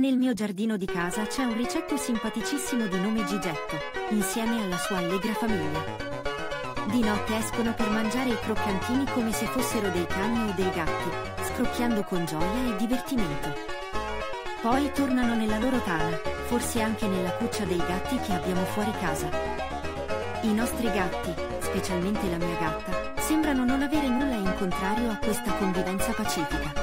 Nel mio giardino di casa c'è un ricetto simpaticissimo di nome Gigetto, insieme alla sua allegra famiglia. Di notte escono per mangiare i croccantini come se fossero dei cani o dei gatti, scrocchiando con gioia e divertimento. Poi tornano nella loro tana, forse anche nella cuccia dei gatti che abbiamo fuori casa. I nostri gatti, specialmente la mia gatta, sembrano non avere nulla in contrario a questa convivenza pacifica.